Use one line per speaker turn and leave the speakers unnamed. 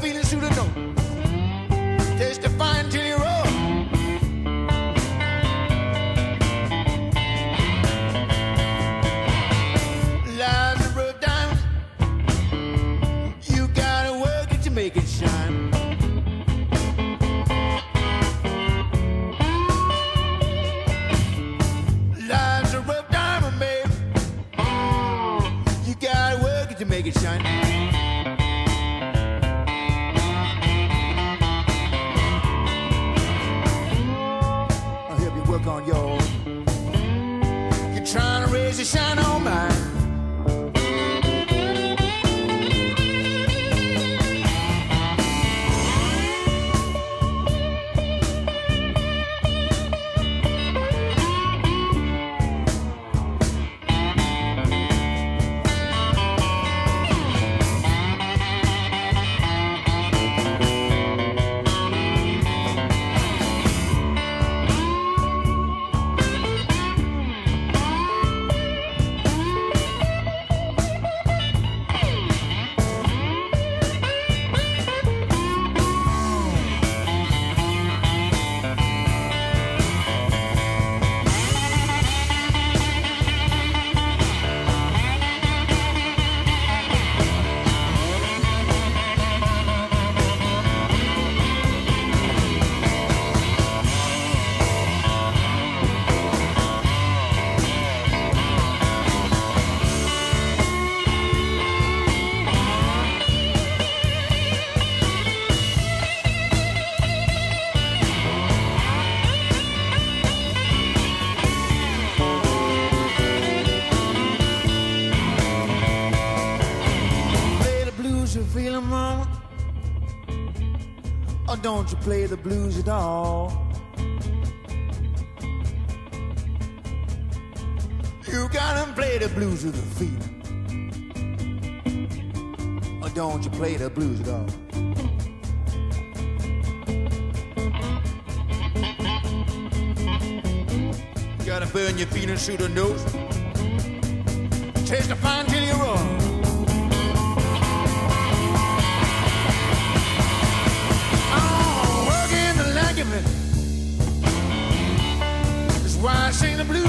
Feelings you don't know Taste the fine till you roll. Lives are broke diamonds. You gotta work it to make it shine. Lives are broke diamonds, babe. You gotta work it to make it shine. Shine on mine. Or don't you play the blues at all? You gotta play the blues with a feeling. Or don't you play the blues at all? Gotta burn your feelings through the nose. Taste the fine till you're. See the blue